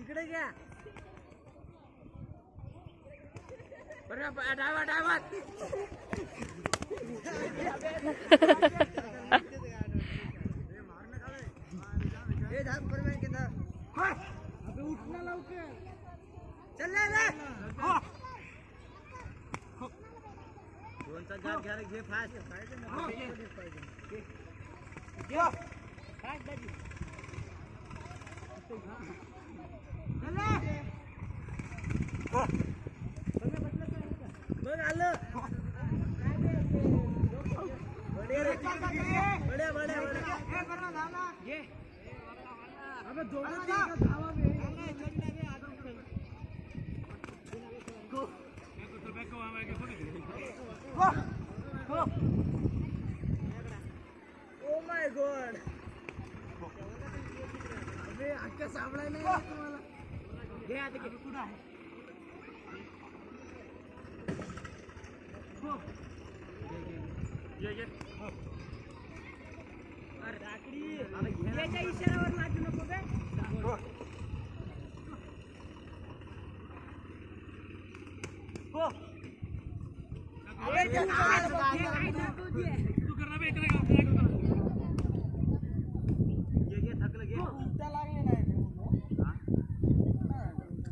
इकडे घ्या बरं डावा डावा हे धाक बरोबर की ना अबे उठ लवकर चल रे दोनचा घात घ्या रे, घे फास्ट बघ आलं बढिया अबे अख्खा सापडाय नाही येत तुम्हाला घे आता घे कुठं आहे हो. अरे लाकडी याच्या इशाऱ्यावर नाचू नको बे हो अबे ते काय बघ, हे काय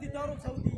54 Saudi